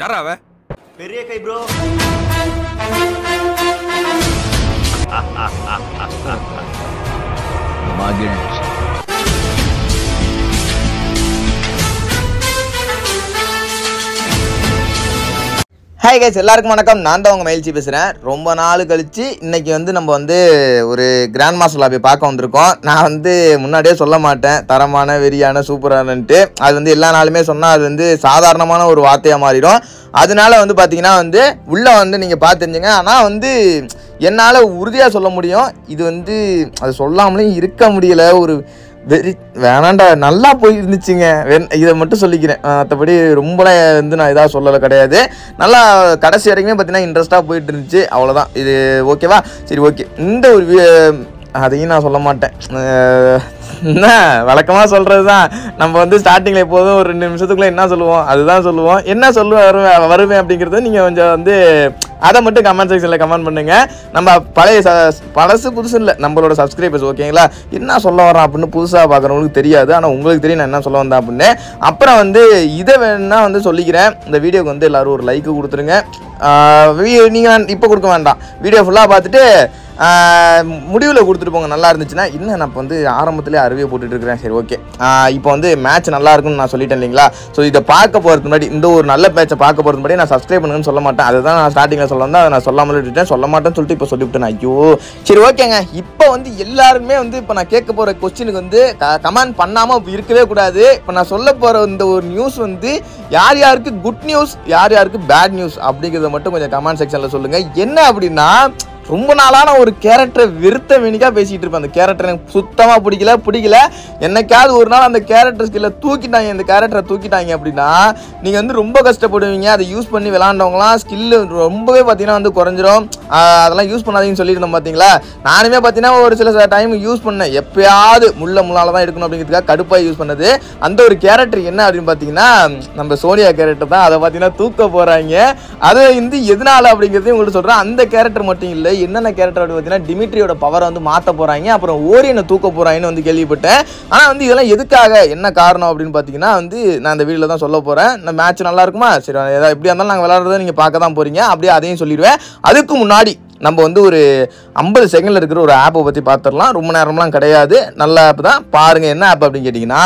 யாரா அவ? பெரிய கை ப்ரோ மகிழ்ச்சி. ஹாய் கைஸ் எல்லாருக்கும் வணக்கம். நான் தான் உங்கள் மகிழ்ச்சி பேசுகிறேன் ரொம்ப நாள் கழித்து இன்றைக்கி வந்து நம்ம வந்து ஒரு கிராண்ட் மாஸ்டர் லாபி பார்க்க வந்திருக்கோம். நான் வந்து முன்னாடியே சொல்ல மாட்டேன். தரமான வெறியான சூப்பரானன்ட்டு. அது வந்து எல்லா நாளுமே சொன்னால் அது வந்து சாதாரணமான ஒரு வார்த்தையாக மாறிடும். அதனால வந்து பார்த்தீங்கன்னா வந்து உள்ளே வந்து நீங்கள் பார்த்துருந்தீங்க ஆனால் வந்து என்னால் உறுதியாக சொல்ல முடியும். இது வந்து அது சொல்லாமலே இருக்க முடியல. ஒரு வெரி வேணாண்டா நல்லா போயிருந்துச்சுங்க. வேண்- இதை மட்டும் சொல்லிக்கிறேன். மற்றபடி ரொம்பலாம் வந்து நான் இதாக சொல்லலை கிடையாது. நல்லா கடைசி வரைக்குமே பார்த்தீங்கன்னா இன்ட்ரெஸ்ட்டாக போயிட்டு இருந்துச்சு அவ்வளோதான் இது ஓகேவா சரி ஓகே இந்த ஒரு அதையும் நான் சொல்ல மாட்டேன். என்ன? வழக்கமாக சொல்கிறது தான் நம்ம வந்து ஸ்டார்டிங்கில் எப்போதும் ஒரு ரெண்டு நிமிஷத்துக்குள்ளே என்ன சொல்லுவோம்? அதுதான் சொல்லுவோம். என்ன சொல்லுவேன் வருவேன் வருவேன் அப்படிங்கிறத நீங்கள் கொஞ்சம் வந்து அதை மட்டும் கமெண்ட் செக்ஷனில் கமெண்ட் பண்ணுங்க. நம்ம பழைய பழசு புதுசு இல்லை நம்மளோட சப்ஸ்கிரைபர்ஸ் ஓகேங்களா என்ன சொல்ல வரோம் அப்படின்னு புதுசாக பார்க்குறவங்களுக்கு தெரியாது. ஆனால் உங்களுக்கு தெரியும் நான் என்ன சொல்ல வந்தேன் அப்படின்னு. அப்புறம் வந்து இதை வேணால் வந்து சொல்லிக்கிறேன். இந்த வீடியோக்கு வந்து எல்லோரும் ஒரு லைக்கு கொடுத்துருங்க. நீங்கள் இப்போ கொடுக்க வேண்டாம். வீடியோ ஃபுல்லாக பார்த்துட்டு முடிவில் கொடுத்துட்டு போங்க. நல்லா இருந்துச்சுன்னா இல்லை நான் இப்போ வந்து ஆரம்பத்திலே அருவியை போட்டுட்டு இருக்கிறேன். சரி ஓகே இப்போ வந்து மேட்ச் நல்லா இருக்குன்னு நான் சொல்லிட்டேன் இல்லைங்களா? ஸோ இதை பார்க்க போகிறதுக்கு முன்னாடி இந்த ஒரு நல்ல மேட்சை பார்க்க போகிறதுக்கு முன்னாடி நான் சப்ஸ்கிரைப் பண்ணுங்கன்னு சொல்ல மாட்டேன். அதுதான் நான் ஸ்டார்டிங்கில் சொல்ல வந்தேன் அதை நான் சொல்லாமல் விட்டுட்டேன். சொல்ல மாட்டேன்னு சொல்லிட்டு இப்போ சொல்லிவிட்டேன். ஐயோ. சரி ஓகேங்க இப்போ வந்து எல்லாருமே வந்து இப்போ நான் கேட்க போகிற கொஸ்டினுக்கு வந்து கமெண்ட் பண்ணாமல் இருக்கவே கூடாது. இப்போ நான் சொல்ல போகிற இந்த ஒரு நியூஸ் வந்து யார் யாருக்கு குட் நியூஸ் யார் யாருக்கு பேட் நியூஸ் அப்படிங்கிறத மட்டும் கொஞ்சம் கமெண்ட் செக்ஷனில் சொல்லுங்கள் என்ன அப்படின்னா ரொம்ப நாளான ஒரு கேரக்டரை வெறுத்த வெனிக்காக பேசிகிட்டு இருப்பேன். அந்த கேரக்டர் எனக்கு சுத்தமாக பிடிக்கல பிடிக்கல. என்னைக்காவது ஒரு நாள் அந்த கேரக்டர் ஸ்கில்ல தூக்கிட்டாங்க இந்த கேரக்டரை தூக்கிட்டாங்க அப்படின்னா நீங்கள் வந்து ரொம்ப கஷ்டப்படுவீங்க. அதை யூஸ் பண்ணி விளாண்டவங்களாம் ஸ்கில்லு ரொம்பவே பார்த்தீங்கன்னா வந்து குறைஞ்சிரும். அதெல்லாம் யூஸ் பண்ணாதீங்கன்னு சொல்லியிருந்தோம் பார்த்தீங்களா நானுமே பார்த்தீங்கன்னா ஒரு சில டைம் யூஸ் பண்ணேன். எப்பயாவது முள்ள முள்ளால தான் எடுக்கணும் அப்படிங்கிறதுக்காக கடுப்பாக யூஸ் பண்ணது. அந்த ஒரு கேரக்டர் என்ன அப்படின்னு பார்த்தீங்கன்னா நம்ம சோனியா கேரக்டர் தான். அதை பார்த்தீங்கன்னா தூக்க போகிறாங்க அது வந்து எதனால் அப்படிங்கிறதையும் உங்களுக்கு சொல்கிறேன் அந்த கேரக்டர் மட்டும் இல்லை என்னென்ன கேரக்டர் பார்த்தீங்கன்னா டிமிட்ரியோட பவரை வந்து மாற்ற போகிறாங்க அப்புறம் ஓரியனை தூக்க போகிறாங்கன்னு வந்து கேள்விப்பட்டேன். ஆனால் வந்து இதெல்லாம் எதுக்காக என்ன காரணம் அப்படின்னு பார்த்தீங்கன்னா வந்து நான் இந்த வீடியோவில் தான் சொல்ல போகிறேன் இந்த மேட்ச் நல்லா இருக்குமா? சரி ஏதாவது எப்படியா இருந்தாலும் நாங்கள் விளாட்றதை நீங்கள் பார்க்க தான் போகிறீங்க அப்படியே அதையும் சொல்லிடுவேன். அதுக்கு முன்னாடி நம்ம வந்து ஒரு ஐம்பது செகண்டில் இருக்கிற ஒரு ஆப்பை பற்றி பார்த்துடலாம். ரொம்ப நேரம்லாம் கிடையாது. நல்ல ஆப் தான். பாருங்கள் என்ன ஆப் அப்படின்னு கேட்டிங்கன்னா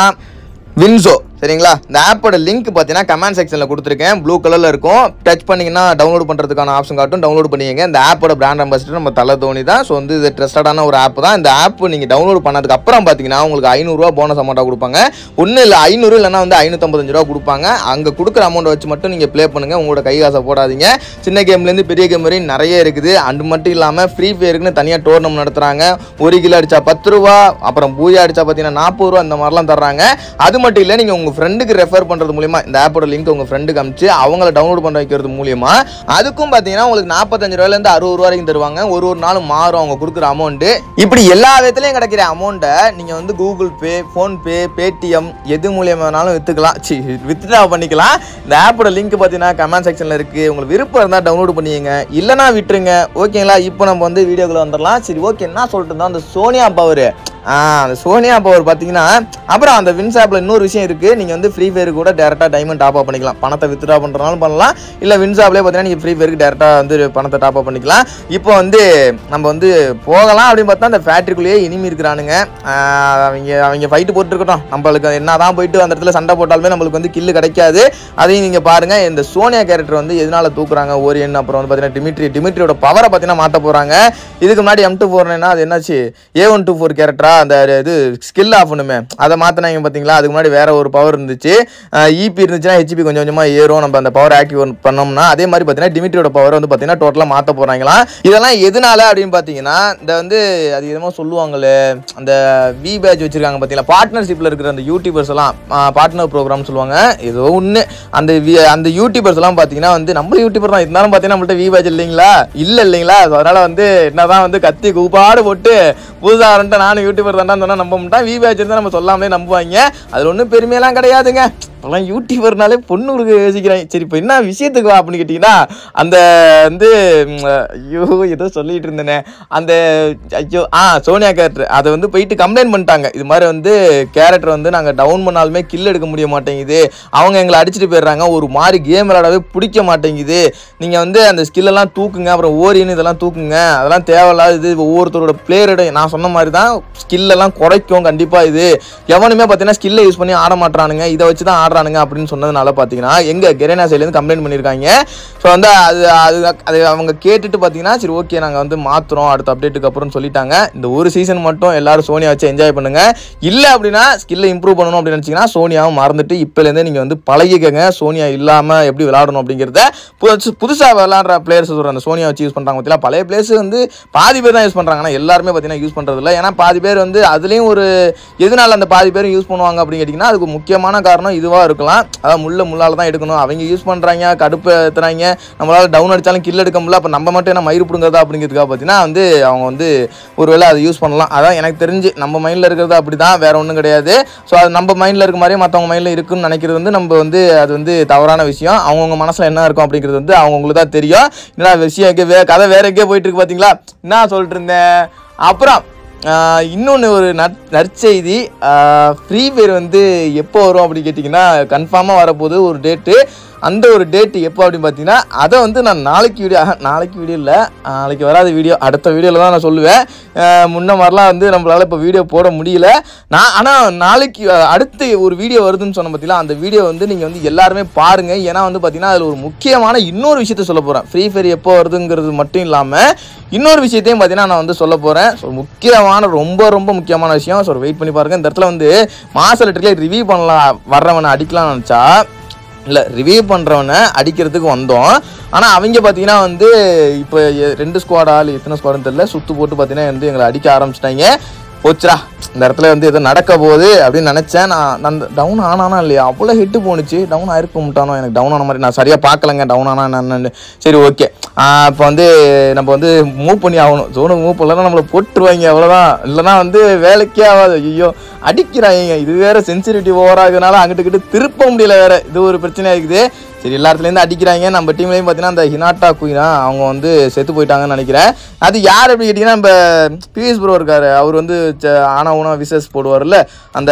வின்சோ சரிங்களா? இந்த ஆப்போட லிங்க் பார்த்தீங்கன்னா கமெண்ட் செக்ஷனில் கொடுத்துருக்கேன். ப்ளூ கலரில் இருக்கும். டச் பண்ணிங்கன்னா டவுன்லோட் பண்ணுறதுக்கான ஆப்ஷன் காட்டும். டவுன்லோட் பண்ணிக்கங்க. இந்த ஆப்போட பிராண்ட் அம்பாசிடர் நம்ம தலை தோனி தான். ஸோ வந்து இது ட்ரஸ்டடான ஒரு ஆப் தான். இந்த ஆப் நீங்கள் டவுன்லோட் பண்ணதுக்கு அப்புறம் பார்த்தீங்கன்னா உங்களுக்கு ஐநூறுரூவா போனஸ் அமௌண்ட்டாக கொடுப்பாங்க. ஒன்றும் இல்லை ஐநூறு இல்லைனா வந்து ஐநூற்றம்பத்தஞ்சு ரூபா கொடுப்பாங்க. அங்கே கொடுக்குற அமௌண்ட்டை வச்சு மட்டும் நீங்கள் ப்ளே பண்ணுங்கள் உங்களோட கை காசை போடாதீங்க. சின்ன கேம்லேருந்து பெரிய கேம் வரையும் நிறைய இருக்குது. அண்டு மட்டும் இல்லாமல் ஃப்ரீ ஃபயருக்குன்னு தனியாக டோர்னமெண்ட் நடத்துகிறாங்க ஒரு கிலோ அடித்தா பத்து ரூபா அப்புறம் பூயா அடிச்சா பார்த்தீங்கன்னா நாற்பது ரூபா இந்த மாதிரிலாம் தர்றாங்க. அது மட்டும் இல்லை நீங்கள் உங்கள் ஃப்ரெண்டுக்கு ரெஃபர் பண்ணுறது மூலியமா இந்த ஆப்போட லிங்க் உங்கள் ஃப்ரெண்டுக்கு அமிச்சு அவங்கள டவுன்லோட் பண்ண வைக்கிறது மூலியமா அதுக்கும் பார்த்தீங்கன்னா உங்களுக்கு நாற்பத்தஞ்சு ரூபாயிலேருந்து அறுபது ரூபா வரைக்கும் தருவாங்க. ஒரு ஒரு நாளும் மாறும் அவங்க கொடுக்குற அமௌண்ட்டு இப்படி எல்லா விதத்துலையும் கிடைக்கிற அமௌண்ட்டை நீங்கள் வந்து கூகுள் பே ஃபோன்பே பேடிஎம் எது மூலியமானாலும் விற்றுக்கலாம் சி வித்ட்ரா பண்ணிக்கலாம். இந்த ஆப்போட லிங்க் பார்த்தீங்கன்னா கமெண்ட் செக்ஷனில் இருக்குது உங்களுக்கு விருப்பம் இருந்தால் டவுன்லோட் பண்ணிக்கங்க இல்லைனா விட்டுருங்க. ஓகேங்களா இப்போ நம்ம வந்து வீடியோக்குள்ளே வந்துடலாம். சரி ஓகே என்ன சொல்லிட்டு இருந்தோம் அந்த சோனியா பவர் அந்த சோனியா பவர் பார்த்தீங்கன்னா அப்புறம் அந்த வின்ஸ் ஆப்பில் இன்னொரு விஷயம் இருக்குது நீங்கள் வந்து ஃப்ரீ ஃபயர் கூட டேரெக்டாக டைமண்ட் டாப் அப் பண்ணிக்கலாம். பணத்தை வித்ட்ரா பண்ணுறனாலும் பண்ணலாம். இல்லை வின்ஸ் ஆப்லேயே பார்த்தீங்கன்னா நீங்கள் ஃப்ரீ ஃபயருக்கு டேரெக்டாக வந்து பணத்தை டாப் அப் பண்ணிக்கலாம். இப்போ வந்து நம்ம வந்து போகலாம் அப்படின்னு பார்த்தா அந்த ஃபேக்ட்ரிக்குள்ளேயே இனிமே இருக்கிறானுங்க. அவங்க அவங்க ஃபைட்டு போட்டுருக்கட்டும். நம்மளுக்கு என்ன தான் போயிட்டு அந்த இடத்துல சண்டை போட்டாலுமே நம்மளுக்கு வந்து கில்லு கிடைக்காது. அதையும் நீங்கள் பாருங்கள் இந்த சோனியா கேரக்டர் வந்து எதனால தூக்குறாங்க? ஓரியன் அப்புறம் வந்து பார்த்தீங்கன்னா டிமிட்ரி. டிமிட்ரியோட பவரை பார்த்தீங்கன்னா மாற்ற போகிறாங்க இதுக்கு முன்னாடி எம் டூ ஃபோர்னா அது என்னாச்சு? ஏ ஒன் டூ ஃபோர் கேரக்டரா அந்த இது ஸ்கில் ஆஃப்னுமே அதை மாற்றினாங்க பார்த்தீங்களா அதுக்கு முன்னாடி வேறு ஒரு பவர் இருந்துச்சு. இபி இருந்துச்சுன்னா ஹெச்பி கொஞ்சம் கொஞ்சமாக ஏறும். நம்ம அந்த பவர் ஆக்டிவ் பண்ணோம்னா அதே மாதிரி பார்த்தீங்கன்னா டிமிட்ரியோட பவர் வந்து பார்த்தீங்கன்னா டோட்டலாக மாற்ற போகிறாங்களாம் இதெல்லாம் எதனால அப்படின்னு பார்த்தீங்கன்னா இந்த வந்து அது எதுமோ சொல்லுவாங்களே அந்த வி பேட்ச் வச்சுருக்காங்க பார்த்தீங்களா பார்ட்னர்ஷிப்பில் இருக்கிற அந்த யூடியூபர்ஸ் எல்லாம் பார்ட்னர் ப்ரோக்ராம் சொல்லுவாங்க. ஏதோ ஒன்று அந்த வி- அந்த யூடியூபர்ஸ் எல்லாம் பார்த்தீங்கன்னா வந்து நம்ம யூடியூபர் தான். இருந்தாலும் பார்த்தீங்கன்னா நம்மள்ட்ட வி பேஜ் இல்லைங்களா? இல்லை இல்லைங்களா? So, அதனால வந்து என்னதான் வந்து கத்தி கூப்பாடு போட்டு புதுசாக வரன்ட்டு நானும் யூடியூப் யூடியூபர் தாண்டான்னு சொன்னால் நம்ப மாட்டான் வி பேட்ச் தான் நம்ம சொல்லாமலே நம்புவாங்க. அதில் ஒன்றும் பெருமையெல்லாம் கிடையாதுங்க. இப்போலாம் யூடியூபர்னாலே பொண்ணு கொடுக்க யோசிக்கிறாங்க. சரி இப்போ என்ன விஷயத்துக்கு வா அப்படின்னு கேட்டிங்கன்னா அந்த வந்து ஐயோ ஏதோ சொல்லிட்டு இருந்தேனே. அந்த ஐயோ ஆ சோனியா கேரக்டர் அதை வந்து போயிட்டு கம்ப்ளைண்ட் பண்ணிட்டாங்க. இது மாதிரி வந்து கேரக்டர் வந்து நாங்கள் டவுன் பண்ணாலுமே கில் எடுக்க முடிய மாட்டேங்குது. அவங்க எங்களை அடிச்சுட்டு போயிடுறாங்க. ஒரு மாதிரி கேம் விளையாடவே பிடிக்க மாட்டேங்குது. நீங்கள் வந்து அந்த ஸ்கில்லெல்லாம் தூக்குங்க. அப்புறம் ஓரின்னு இதெல்லாம் தூக்குங்க. அதெல்லாம் தேவையில்லாத இது ஒவ்வொருத்தரோட பிளேயரோட நான் சொன்ன மாதிரி தான் ஸ்கில்லெல்லாம் குறைக்கும் கண்டிப்பாக இது. எவனுமே பார்த்தீங்கன்னா ஸ்கில்லை யூஸ் பண்ணி ஆட மாட்றானுங்க. இதை வச்சு தான் ஆட ஆடுறானுங்க அப்படின்னு சொன்னதுனால பார்த்தீங்கன்னா எங்கள் கெரேனா சைட்லேருந்து கம்ப்ளைண்ட் பண்ணியிருக்காங்க ஸோ வந்து அது அது அது அவங்க கேட்டுட்டு பார்த்தீங்கன்னா சரி ஓகே நாங்கள் வந்து மாற்றுறோம் அடுத்த அப்டேட்டுக்கு அப்புறம் சொல்லிட்டாங்க. இந்த ஒரு சீசன் மட்டும் எல்லாரும் சோனியா வச்சு என்ஜாய் பண்ணுங்க. இல்லை அப்படின்னா ஸ்கில்லை இம்ப்ரூவ் பண்ணணும் அப்படின்னு நினச்சிங்கன்னா சோனியாவும் மறந்துட்டு இப்போலேருந்தே நீங்கள் வந்து பழகிக்கங்க. சோனியா இல்லாமல் எப்படி விளாடணும் அப்படிங்கிறத புதுசு புதுசாக விளாட்ற பிளேயர்ஸ் சொல்கிற அந்த சோனியா வச்சு யூஸ் பண்ணுறாங்க பார்த்தீங்களா பழைய பிளேயர்ஸ் வந்து பாதி பேர் தான் யூஸ் பண்ணுறாங்கன்னா எல்லாருமே பார்த்தீங்கன்னா யூஸ் பண்ணுறது இல்லை ஏன்னா பாதி பேர் வந்து அதுலேயும் ஒரு எதனால அந்த பாதி பேர் யூஸ் பண்ணுவாங்க அப்படின்னு கேட்டிங்கன்னா அதுக்கு முக்கியமான காரணம் இதுவாக இருக்கலாம். அதான் முள்ள முள்ளால் தான் எடுக்கணும். அவங்க யூஸ் பண்ணுறாங்க கடுப்பு ஏற்றுறாங்க நம்மளால் டவுன் அடித்தாலும் கில் எடுக்க முடியல அப்போ நம்ம மட்டும் என்ன மயிறு பிடுங்கிறதா அப்படிங்கிறதுக்காக பார்த்தீங்கன்னா வந்து அவங்க வந்து ஒருவேளை அதை யூஸ் பண்ணலாம். அதான் எனக்கு தெரிஞ்சு நம்ம மைண்டில் இருக்கிறது அப்படி தான் வேறு ஒன்றும் கிடையாது. ஸோ அது நம்ம மைண்டில் இருக்க மாதிரியே மற்றவங்க மைண்டில் இருக்குன்னு நினைக்கிறது வந்து நம்ம வந்து அது வந்து தவறான விஷயம். அவங்கவுங்க மனசில் என்ன இருக்கும் அப்படிங்கிறது வந்து அவங்களுக்கு தான் தெரியும். என்னடா விஷயம் எங்கே வே கதை வேறு எங்கேயோ போயிட்டு இருக்கு பார்த்தீங்களா என்ன சொல்லிட்டு இருந்தேன்? அப்புறம் இன்னொன்று ஒரு நற் நற்செய்தி. ஃப்ரீ ஃபயர் வந்து எப்போ வரும் அப்படின்னு கேட்டிங்கன்னா கன்ஃபார்மாக வரப்போகுது ஒரு டேட்டு அந்த ஒரு டேட் எப்போ அப்படின்னு பார்த்தீங்கன்னா அதை வந்து நான் நாளைக்கு வீடியோ நாளைக்கு வீடியோ இல்லை. நாளைக்கு வராத வீடியோ அடுத்த வீடியோவில் தான் நான் சொல்லுவேன். முன்ன மாதிரிலாம் வந்து நம்மளால் இப்போ வீடியோ போட முடியல. நான் ஆனால் நாளைக்கு அடுத்து ஒரு வீடியோ வருதுன்னு சொன்ன பார்த்தீங்களா அந்த வீடியோ வந்து நீங்கள் வந்து எல்லாருமே பாருங்கள் ஏன்னா வந்து பார்த்தீங்கன்னா அதில் ஒரு முக்கியமான இன்னொரு விஷயத்த சொல்ல போகிறேன் ஃப்ரீ ஃபயர் எப்போ வருதுங்கிறது மட்டும் இல்லாமல் இன்னொரு விஷயத்தையும் பார்த்தீங்கன்னா நான் வந்து சொல்ல போகிறேன் ஸோ முக்கியமான ரொம்ப ரொம்ப முக்கியமான விஷயம். ஸோ வெயிட் பண்ணி பாருங்கள் இந்த இடத்துல வந்து மாச லெட்டர்லேயே ரிவ்யூ பண்ணலாம் வர்றவனை அடிக்கலாம்னு நினச்சா இல்லை ரிவ்யூ பண்ணுறவனை அடிக்கிறதுக்கு வந்தோம். ஆனால் அவங்க பார்த்தீங்கன்னா வந்து இப்போ ரெண்டு ஸ்குவாடா இல்லை எத்தனை ஸ்குவாடுன்னு தெரியல சுற்று போட்டு பார்த்தீங்கன்னா வந்து எங்களை அடிக்க ஆரம்பிச்சிட்டாங்க. போச்சுரா இந்த இடத்துல வந்து எதுவும் நடக்க போகுது அப்படின்னு நினச்சேன். நான் நான் டவுன் ஆனானா இல்லையா? அவ்வளோ ஹிட்டு போணுச்சு. டவுன் ஆயிருக்க முட்டானோ? எனக்கு டவுன் ஆன மாதிரி நான் சரியாக பார்க்கலங்க. டவுன் ஆனா என்னன்னு. சரி ஓகே இப்போ வந்து நம்ம வந்து மூவ் பண்ணி ஆகணும். ஜோனுக்கு மூவ் பண்ணலன்னா நம்மளை போட்டுருவாங்க அவ்வளோதான் இல்லைன்னா வந்து வேலைக்கே ஆகாது. ஐயோ. அடிக்கிறாங்க. இது வேற சென்சிட்டிவிட்டி ஓவராகிறதுனால அங்கிட்டு கிட்ட திருப்ப முடியல வேற. இது ஒரு பிரச்சனையா இருக்குது. சரி எல்லா இடத்துலேருந்து அடிக்கிறாங்க. நம்ம டீம்லேயும் பார்த்தீங்கன்னா அந்த ஹினாட்டா குயினா அவங்க வந்து செத்து போயிட்டாங்கன்னு நினைக்கிறேன். அது யார் அப்படி கேட்டிங்கன்னா நம்ம பிஎஸ் ப்ரோ இருக்கார். அவர் வந்து ஆனா ஊனா விசஸ் போடுவார்ல அந்த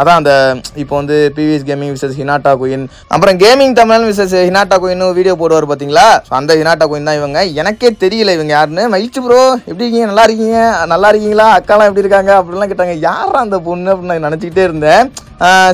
அதான் அந்த இப்போ வந்து PVS gaming wishes Hinata queen. அப்புறம் gaming Tamil wishes Hinata queen video போடுவார் பார்த்தீங்களா அந்த ஹினாட்டா குயின் தான் இவங்க. எனக்கே தெரியல இவங்க யாருன்னு. மகிழ்ச்சி ப்ரோ எப்படி இருக்கீங்க? நல்லா இருக்கீங்க? நல்லா இருக்கீங்களா? அக்காலாம் எப்படி இருக்காங்க? அப்படிலாம் கேட்டாங்க. யாரா அந்த பொண்ணு அப்படின்னு நான் நினச்சிக்கிட்டே இருந்தேன்.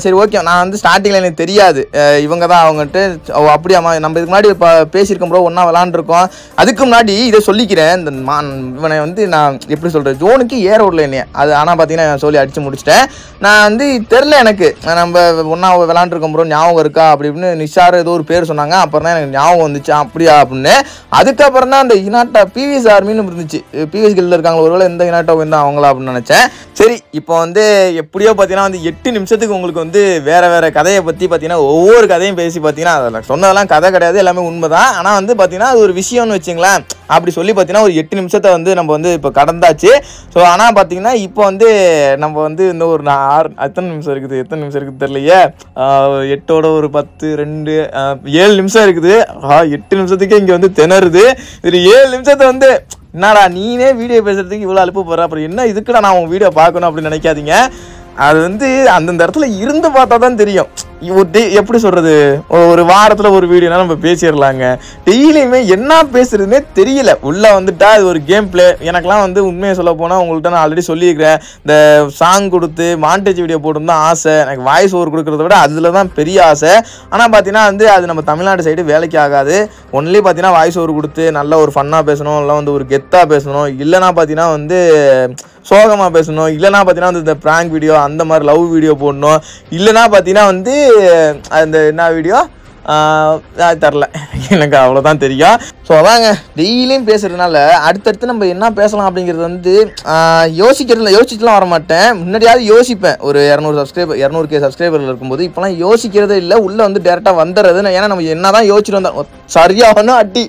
சரி ஓகே. நான் வந்து ஸ்டார்டிங்கில் எனக்கு தெரியாது. இவங்க தான் அவங்ககிட்ட ஓ அப்படியாம்மா நம்ம இதுக்கு முன்னாடி இப்போ பேசியிருக்கோம் ப்ரோ ஒன்றா விளாண்டுருக்கோம். அதுக்கு முன்னாடி இதை சொல்லிக்கிறேன். இந்த மா இவனை வந்து நான் எப்படி சொல்கிறது ஜோனுக்கு ஏற விடல என்னைய. அது ஆனால் பார்த்தீங்கன்னா சொல்லி அடித்து முடிச்சிட்டேன். நான் வந்து தெரில எனக்கு. நம்ம ஒன்றா விளாண்டுருக்கோம் ப்ரோ ஞாபகம் இருக்கா அப்படி இப்படின்னு நிஷார் ஏதோ ஒரு பேர் சொன்னாங்க. அப்புறம் தான் எனக்கு ஞாபகம் வந்துச்சு அப்படியா அப்படின்னு. அதுக்கப்புறம் தான் அந்த இனாட்டா பிவிஎஸ் ஆர்மின்னு இருந்துச்சு. பிவிஎஸ் கில்ல இருக்காங்க ஒருவேளை எந்த இனாட்டோ இருந்தால் அவங்களா அப்படின்னு நினச்சேன். சரி இப்போ வந்து எப்படியோ பார்த்தீங்கன்னா வந்து எட்டு நிமிஷத்துக்கு உங்களுக்கு வந்து வேறு வேறு கதையை பற்றி பார்த்தீங்கன்னா ஒவ்வொரு கதையும் பேசி பார்த்தீங்கன்னா அதில் சொன்னதெல்லாம் கதை கிடையாது எல்லாமே உண்மை தான் ஆனால் வந்து பார்த்தீங்கன்னா அது ஒரு விஷயம்னு வச்சுங்களேன். அப்படி சொல்லி பார்த்தீங்கன்னா ஒரு எட்டு நிமிஷத்தை வந்து நம்ம வந்து இப்போ கடந்தாச்சு. ஸோ ஆனால் பார்த்தீங்கன்னா இப்போ வந்து நம்ம வந்து இந்த ஒரு ஆறு எத்தனை நிமிஷம் இருக்குது? எத்தனை நிமிஷம் இருக்குது தெரியலையே. எட்டோட ஒரு பத்து ரெண்டு ஏழு நிமிஷம் இருக்குது. ஆ எட்டு நிமிஷத்துக்கே இங்கே வந்து திணறுது. இது ஏழு நிமிஷத்தை வந்து என்னடா நீனே வீடியோ பேசுறதுக்கு இவ்வளோ அழுப்பு போடுற? அப்புறம் என்ன இதுக்குடா நான் உன் வீடியோ பார்க்கணும்? அப்படின்னு நினைக்காதீங்க. அது வந்து அந்தந்த இடத்துல இருந்து பார்த்தா தான் தெரியும். ஒரு டே- எப்படி சொல்கிறது ஒரு வாரத்தில் ஒரு வீடியோனா நம்ம பேசிடலாங்க. டெய்லியுமே என்ன பேசுறதுன்னே தெரியல. உள்ளே வந்துட்டா இது ஒரு கேம் பிளே எனக்குலாம் வந்து உண்மையை சொல்ல போனால் உங்கள்கிட்ட நான் ஆல்ரெடி சொல்லியிருக்கிறேன். இந்த சாங் கொடுத்து மாண்டேஜ் வீடியோ போட்டு தான் ஆசை. எனக்கு வாய்ஸ் ஓவர் கொடுக்குறத விட அதில் தான் பெரிய ஆசை. ஆனால் பார்த்தீங்கன்னா வந்து அது நம்ம தமிழ்நாடு சைடு வேலைக்கு ஆகாது. ஒன்லி பார்த்தீங்கன்னா வாய்ஸ் ஓவர் கொடுத்து நல்ல ஒரு ஃபன்னாக பேசணும் இல்லை வந்து ஒரு கெத்தாக பேசணும் இல்லைனா பார்த்தீங்கன்னா வந்து சோகமாக பேசணும் இல்லைனா பார்த்தீங்கன்னா வந்து இந்த ப்ராங்க் வீடியோ அந்த மாதிரி லவ் வீடியோ போடணும் இல்லைனா பார்த்தீங்கன்னா வந்து அந்த என்ன வீடியோ தெரில எனக்கு அவ்வளோதான் தெரியும். ஸோ அதாங்க டெய்லியும் பேசுகிறதுனால அடுத்தடுத்து நம்ம என்ன பேசலாம் அப்படிங்கிறது வந்து யோசிக்கிறதுல யோசிச்சுலாம் வர மாட்டேன் முன்னாடியாவது யோசிப்பேன். ஒரு இரநூறு சப்ஸ்கிரைபர் இரநூறு கே சப்ஸ்கிரைபர்கள் இருக்கும்போது இப்போலாம் யோசிக்கிறதே இல்லை. உள்ளே வந்து டேரெக்டாக வந்துடுறது ஏன்னா நம்ம என்ன தான் யோசிச்சுட்டு வந்தோம் சரியான அடி.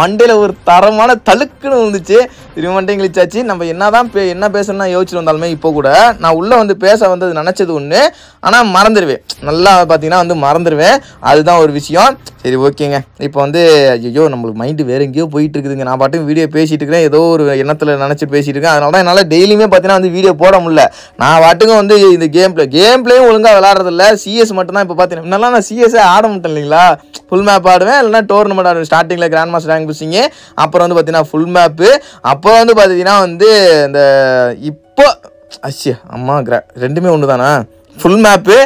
மண்டையில் ஒரு தரமான தழுக்குன்னு இருந்துச்சு திரும்ப மண்டை கிழிச்சாச்சு. நம்ம என்ன தான் பே என்ன பேசணும்னா யோசிச்சுட்டு வந்தாலுமே இப்போ கூட நான் உள்ளே வந்து பேச வந்தது நினச்சது ஒன்று ஆனால் மறந்துடுவேன் நல்லா பார்த்தீங்கன்னா வந்து மறந்துடுவேன் அதுதான் ஒரு விஷயம். சரி ஓகேங்க. இப்போ வந்து ஐயோ நம்மளுக்கு மைண்டு வேறு எங்கேயோ போயிட்டு இருக்குதுங்க. நான் பாட்டுக்கு வீடியோ பேசிகிட்டு இருக்கிறேன். ஏதோ ஒரு எண்ணத்தில் நினச்சி பேசிட்டு இருக்கேன். அதனால தான் என்னால் டெய்லியுமே பார்த்தீங்கன்னா வந்து வீடியோ போட முடியல. நான் பாட்டுக்கும் வந்து இந்த கேம் பிளே கேம் பிளேயும் ஒழுங்காக விளாட்றதில்ல சிஎஸ் மட்டும் தான் இப்போ பார்த்தீங்கன்னா முன்னெல்லாம் நான் சிஎஸ்ஸே ஆட மாட்டேன் இல்லைங்களா? ஃபுல் மேப் ஆடுவேன். இல்லைன்னா டோ டோர்னமெண்ட் ஆடுவேன் ஸ்டார்டிங்கில் கிராண்ட் மாஸ்டர் ரேங்க் புஷிங்கு அப்புறம் வந்து பார்த்தீங்கன்னா ஃபுல் மேப்பு அப்புறம் வந்து பார்த்தீங்கன்னா வந்து இந்த இப்போ அஷ்யா அம்மா கிரா ரெண்டுமே ஒன்று தானா ஃபுல் மேப்பு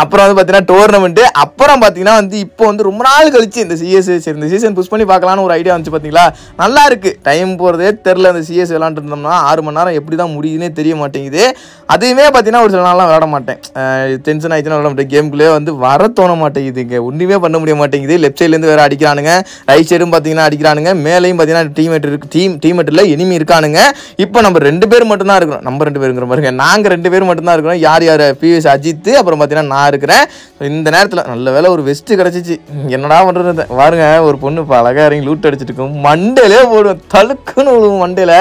அப்புறம் வந்து பார்த்தீங்கன்னா டோர்னமெண்ட்டு அப்புறம் பார்த்தீங்கன்னா வந்து இப்போ வந்து ரொம்ப நாள் கழிச்சு இந்த சிஎஸ் சரி இந்த சீசன் புஷ் பண்ணி பார்க்கலான்னு ஒரு ஐடியா வந்துச்சு பார்த்தீங்களா நல்லா இருக்குது டைம் போகிறதே தெரில அந்த சிஎஸ் விளாண்டுட்டு இருந்தோம்னா ஆறு மணி நேரம் எப்படி தான் முடியுதுன்னே தெரிய மாட்டேங்குது. அதுவுமே பார்த்தீங்கன்னா ஒரு சில நாள்லாம் விளாட மாட்டேன். டென்ஷன் ஆயிடுச்சுன்னா விளாட மாட்டேன். கேமுக்குள்ளே வந்து வர தோண மாட்டேங்குதுங்க. ஒன்றுமே பண்ண முடிய மாட்டேங்குது. லெஃப்ட் சைட்லேருந்து வேறு அடிக்கிறானுங்க. ரைட் சைடும் பார்த்தீங்கன்னா அடிக்கிறானுங்க. மேலேயும் பார்த்தீங்கன்னா டீமேட் இருக்கு. டீம் டீமேட்டில் எனிமி இருக்கானுங்க. இப்போ நம்ம ரெண்டு பேர் மட்டும்தான் இருக்கிறோம் நம்ம ரெண்டு பேருங்கிற மாதிரி நாங்கள் ரெண்டு பேர் மட்டும்தான் இருக்கிறோம் யார் யார் பிஎஸ் அஜித் அப்புறம் பார்த்தீங்கன்னா நான் இருக்கிறேன். இந்த நேரத்தில் நல்ல வேலை ஒரு வெஸ்ட்டு கிடச்சிச்சு. என்னடா பண்ணுறது பாருங்க ஒரு பொண்ணு இப்போ அழகாக இறங்கி லூட் அடிச்சிட்டு இருக்கும் மண்டையிலே போடுவேன். தழுக்குன்னு விழுவும் மண்டையில்.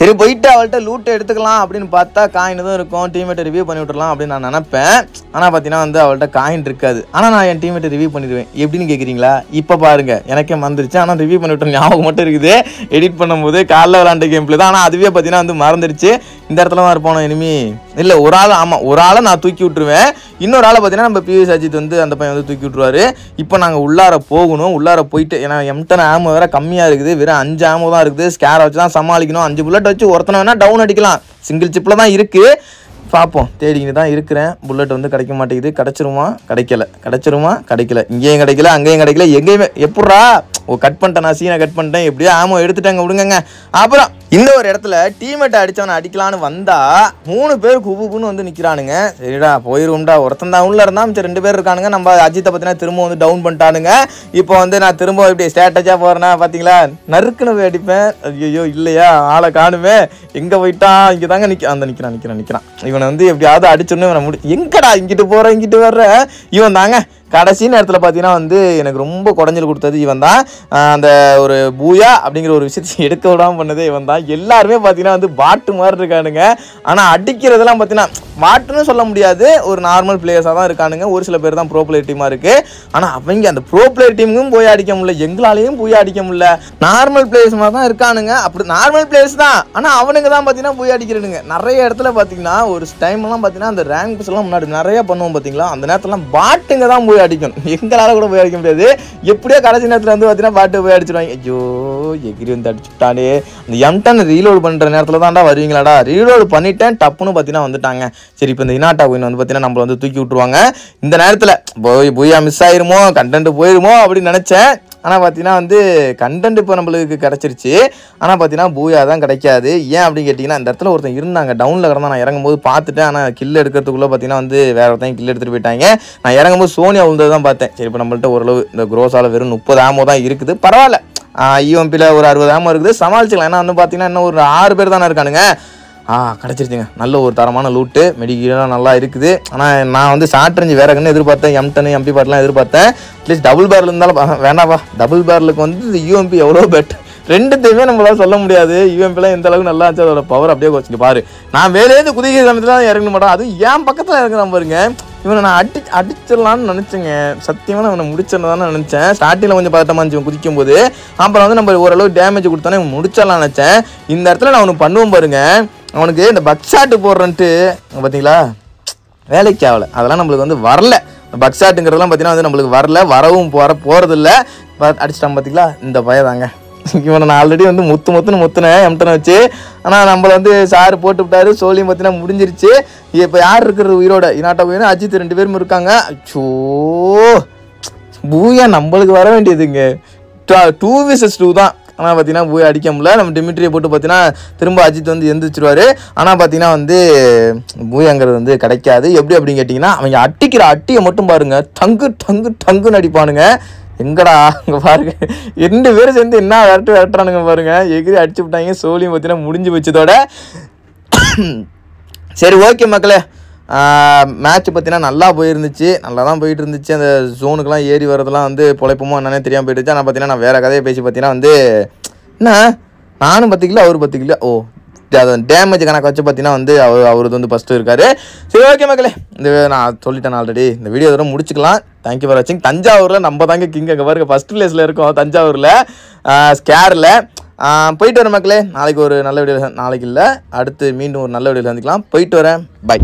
சரி போயிட்டு அவள்கிட்ட லூட்டை எடுத்துக்கலாம் அப்படின்னு பார்த்தா காயின் தான் இருக்கும். டீம்மேட்டை ரிவ்யூ பண்ணி விட்டுறலாம் அப்படின்னு நான் நினைப்பேன். ஆனால் பார்த்தீங்கன்னா வந்து அவள்கிட்ட காயின் இருக்காது. ஆனால் நான் என் டீமேட்டை ரிவ்யூ பண்ணிடுவேன். எப்படின்னு கேட்குறீங்களா இப்போ பாருங்க எனக்கே மறந்துருச்சு. ஆனால் ரிவ்யூ பண்ணி விட்டுற ஞாபகம் மட்டும் இருக்குது. எடிட் பண்ணும்போது காலைல விளாண்ட கேம் பிள்ளை தான். ஆனால் அதுவே பார்த்தீங்கன்னா வந்து மறந்துடுச்சு. இந்த இடத்துல தான் இருப்போம் இனிமே இல்லை ஒரு ஆள் ஆமாம் ஒரு ஆளை நான் தூக்கி விட்டுருவேன் இன்னொரு ஆளை பார்த்தீங்கன்னா நம்ம பிவி அஜித் வந்து அந்த பையன் வந்து தூக்கி விட்டுருவாரு இப்போ நாங்கள் உள்ளார போகணும். உள்ளார போயிட்டு ஏன்னா எம்டன் ஆமோ வேற கம்மியாக இருக்குது. வெறும் அஞ்சு ஆமோ தான் இருக்குது. ஸ்கேரை வச்சு தான் சமாளிக்கணும். அஞ்சு புல்லட் வச்சு ஒருத்தனை வேணால் டவுன் அடிக்கலாம். சிங்கிள் சிப்பில் தான் இருக்குது பார்ப்போம். தேடிக்கிட்டு தான் இருக்கிறேன். புல்லட் வந்து கிடைக்க மாட்டேங்குது. கிடச்சிருமா? கிடைக்கல. கிடைச்சிருமா? கிடைக்கல. இங்கேயும் கிடைக்கல அங்கேயும் கிடைக்கல எங்கேயுமே. எப்பட்றா ஓ கட் பண்ணிட்டேன் நான். சீனை கட் பண்ணிட்டேன். எப்படியோ ஆமோ எடுத்துட்டாங்க விடுங்கங்க. அப்புறம் இந்த ஒரு இடத்துல டீமேட்டை அடித்தவனை அடிக்கலான்னு வந்தால் மூணு பேர் குபுக்குன்னு வந்து நிற்கிறானுங்க சரிடா போயிருவோம்டா ஒருத்தன் தான் உள்ள இருந்தால் மிச்சம் ரெண்டு பேர் இருக்கானுங்க. நம்ம அஜித்தை பார்த்தீங்கன்னா திரும்ப வந்து டவுன் பண்ணிட்டானுங்க. இப்போ வந்து நான் திரும்ப இப்படி ஸ்டேட்டஸா போறேன்னா பார்த்தீங்களா நறுக்குன்னு போய் அடிப்பேன். ஐயோ இல்லையா? ஆளை காணுமே. எங்கே போயிட்டான்? இங்கே தாங்க நிற்க அந்த நிற்கிறான் நிற்கிறான் நிற்கிறான் இவன் வந்து எப்படியாவது அடிச்சோன்னு இவனை முடி எங்கடா இங்கிட்டு போற இங்கிட்டு வர்ற? இவன் தாங்க. கடைசி நேரத்தில் பார்த்தீங்கன்னா வந்து எனக்கு ரொம்ப குடஞ்சல் கொடுத்தது இவன் தான். அந்த ஒரு பூயா அப்படிங்கிற ஒரு விஷயத்தை எடுக்க விடாமல் பண்ணதே இவன் தான். எல்லாருமே பார்த்தீங்கன்னா வந்து பாட்டு மாதிரி இருக்கானுங்க. ஆனால் அடிக்கிறதெல்லாம் பார்த்தீங்கன்னா பாட்டுன்னு சொல்ல முடியாது. ஒரு நார்மல் பிளேயர்ஸாக தான் இருக்கானுங்க. ஒரு சில பேர் தான் ப்ரோ பிளேயர் டீமாக இருக்குது ஆனால் அவங்க அந்த ப்ரோ பிளேயர் டீமுக்கும் போய் அடிக்க முடியல. எங்களாலேயும் போய் அடிக்க முடியல. நார்மல் பிளேயர்ஸ் மாதிரி தான் இருக்கானுங்க. அப்படி நார்மல் பிளேயர்ஸ் தான். ஆனால் அவனுங்க தான் பார்த்தீங்கன்னா போய் அடிக்கிறனுங்க. நிறைய இடத்துல பார்த்தீங்கன்னா ஒரு டைம்லாம் பார்த்தீங்கன்னா அந்த ரேங்க்ஸ் எல்லாம் முன்னாடி நிறைய பண்ணுவோம் பார்த்தீங்களா அந்த நேரத்துலலாம் பாட்டுங்க தான் போய் அடிக்கும் எங்களால் கூட போய் அடிக்க முடியாது. எப்படியோ கடைசி நேரத்தில் வந்து பார்த்தீங்கன்னா பாட்டு போய் அடிச்சிடுவாங்க ஐயோ எகிரி வந்து அடிச்சுட்டானே. அந்த எம்டன் ரீலோடு பண்ணுற நேரத்தில் தான்டா வருவீங்களாடா. ரீலோடு பண்ணிட்டேன் டப்புன்னு பார்த்தீங்கன்னா வந்துட்டாங்க. சரி இப்போ இந்த இனாட்டா குயின் வந்து பார்த்தீங்கன்னா நம்மளை வந்து தூக்கி விட்டுருவாங்க. இந்த நேரத்தில் போய் பூயா மிஸ் ஆயிருமோ கண்டென்ட் போயிருமோ அப்படின்னு நினச்சேன். ஆனால் பார்த்தீங்கன்னா வந்து கண்டென்ட் இப்போ நம்மளுக்கு கிடச்சிருச்சு. ஆனால் பார்த்தீங்கன்னா பூயா தான் கிடைக்காது. ஏன் அப்படின்னு கேட்டிங்கன்னா இந்த இடத்துல ஒருத்தன் இருந்தாங்க. டவுனில் கிடந்தா நான் இறங்கும்போது பார்த்துட்டேன். ஆனால் கில் எடுக்கிறதுக்குள்ளே பார்த்தீங்கன்னா வந்து வேற ஒருத்தன் கில் எடுத்துகிட்டு போயிட்டாங்க. நான் இறங்கும்போது சோனியா உழுந்தது தான் பார்த்தேன். சரி இப்போ நம்மள்ட்ட ஓரளவு இந்த குரோஸால் வெறும் முப்பது ஆமோ தான் இருக்குது. பரவாயில்ல. இஎம்பியில் ஒரு அறுபது ஆமோ இருக்குது. சமாளிச்சிக்கலாம். ஏன்னா வந்து பார்த்தீங்கன்னா இன்னும் ஒரு ஆறு பேர் தானே இருக்கானுங்க. ஆ கிடச்சிருச்சுங்க. நல்ல ஒரு தரமான லூட்டு மெடிக்கலாம் நல்லா இருக்குது. ஆனால் நான் வந்து ஷார்ட் ரேஞ்சு வேற கண்ணு எதிர்பார்த்தேன் எம் டென் எம்பி பாட்டெலாம் எதிர்பார்த்தேன். அட்லீஸ்ட் டபுள் பேரில் இருந்தாலும் பா- டபுள் பேரலுக்கு வந்து இந்த யூஎம்பி எவ்வளோ பெட் ரெண்டுத்தையுமே நம்மளால் சொல்ல முடியாது. யூஎம்பிலாம் எந்த அளவுக்கு நல்லா இருந்துச்சு அதோட பவர் அப்படியே வச்சுங்க பாரு. நான் வேலையே குதிக்கிற சமயத்தில் தான் இறங்க மாட்டேன். அதுவும் ஏன் பக்கத்தில் இறங்குறான் பாருங்க. இவனை நான் அடி அடிச்சிடலான்னு நினச்சேங்க. சத்தியமாக நான் இவனை நினச்சேன். ஸ்டார்டிங்கில் கொஞ்சம் பதட்டமாக இருந்துச்சு குதிக்கும் போது அப்புறம் வந்து நம்ம ஓரளவு டேமேஜ் கொடுத்தோன்னே முடிச்சிடலாம் நினச்சேன். இந்த இடத்துல நான் அவனுக்கு பண்ணுவோம் பாருங்க. அவனுக்கு இந்த பக்ஷாட்டு போடுறேன்ட்டு பார்த்தீங்களா வேலைக்கு ஆகலை. அதெல்லாம் நம்மளுக்கு வந்து வரல. பக்ஸாட்டுங்கிறதெல்லாம் பார்த்தீங்கன்னா வந்து நம்மளுக்கு வரல. வரவும் போகிற போகிறதில்ல அடிச்சிட்டான் பார்த்தீங்களா இந்த பயதாங்க இவனை நான் ஆல்ரெடி வந்து முத்து முத்துன்னு முத்துனேன் எம்டனை வச்சு. ஆனால் நம்மளை வந்து சார் போட்டு விட்டாரு. சோழியும் பார்த்தீங்கன்னா முடிஞ்சிருச்சு. இப்போ யார் இருக்கிறது உயிரோட? இனாட்டா உயிரோட அஜித் ரெண்டு பேரும் இருக்காங்க. அச்சோ! பூயா நம்மளுக்கு வர வேண்டியதுங்க. டூ விசஸ் டூ தான். ஆனால் பார்த்தீங்கன்னா போய் அடிக்க முடியல. நம்ம டிமிட்ரியை போட்டு பார்த்தீங்கன்னா திரும்ப அஜித் வந்து எந்திரிச்சிருவார். ஆனால் பார்த்தீங்கன்னா வந்து பூயாங்கிறது வந்து கிடைக்காது. எப்படி அப்படின்னு கேட்டிங்கன்னா அவங்க அட்டிக்கிற அட்டியை மட்டும் பாருங்க. டங்கு டங்கு டங்குன்னு அடிப்பானுங்க. எங்கடா அங்கே பாருங்க. ரெண்டு பேரும் சேர்ந்து என்ன விரட்டு விரட்டுறானுங்க பாருங்க. எகிரி அடிச்சு விட்டாங்க. சோழியும் பார்த்தீங்கன்னா முடிஞ்சு வச்சதோட சரி ஓகே மக்களே. மேட்ச் பார்த்தீங்கன்னா நல்லா போயிருந்துச்சு. நல்லா தான் போயிட்டு இருந்துச்சு அந்த ஜோனுக்கெலாம் ஏறி வரதெல்லாம் வந்து பொழைப்போமோ என்னன்னே தெரியாமல் போயிடுச்சு ஆனால் பார்த்தீங்கன்னா நான் வேறு கதையை பேசி பார்த்தீங்கன்னா வந்து என்ன? நானும் பத்து கிலோ அவர் பத்து கிலோ ஓ அது டேமேஜ் கணக்கு வச்சு பார்த்தீங்கன்னா வந்து அவர் அவரது வந்து ஃபஸ்ட்டு இருக்காரு. சரி ஓகே மக்களே. இந்த நான் சொல்லிட்டேன் ஆல்ரெடி இந்த வீடியோ தூரம் முடிச்சுக்கலாம். தேங்க்யூ ஃபார் வாட்சிங் தஞ்சாவூரில் நம்ம தாங்க கிங் அங்கே பாருங்க. ஃபஸ்ட் பிளேஸில் இருக்கோம் தஞ்சாவூரில். ஸ்கேரில் போயிட்டு வரேன் மக்களே. நாளைக்கு ஒரு நல்ல வீடியோ நாளைக்கு இல்லை. அடுத்து மீண்டும் ஒரு நல்ல வீடியோ சந்திக்கலாம். போயிட்டு வரேன். பை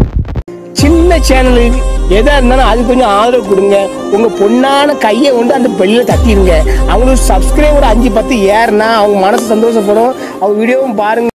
சின்ன சேனலுக்கு எதா இருந்தாலும் அது கொஞ்சம் ஆதரவு கொடுங்க. உங்க பொண்ணான கையை கொண்டு அந்த பெல்லில தட்டிடுங்க அவங்களுக்கு சப்ஸ்கிரைபர் அஞ்சு பத்து ஏறுனா அவங்க மனசு சந்தோஷப்படும். அவங்க வீடியோவும் பாருங்க.